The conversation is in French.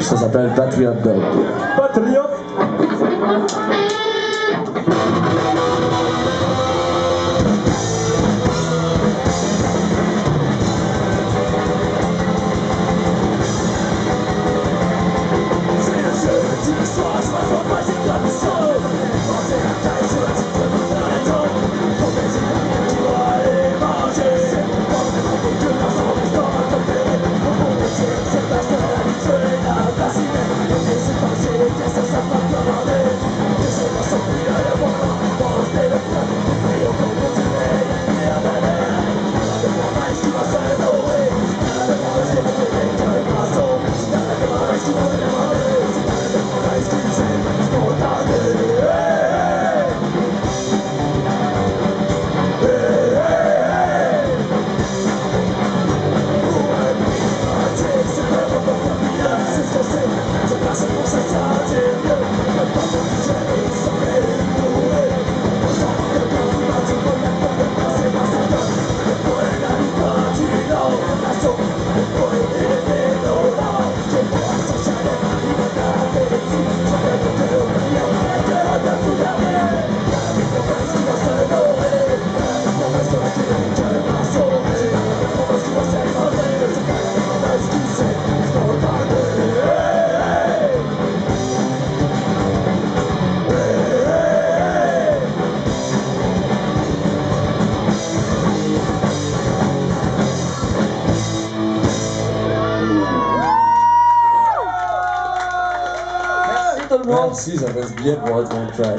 Ça s'appelle Patriot Dog. Patriote. tout le monde. Merci, j'avais oublié pour trash.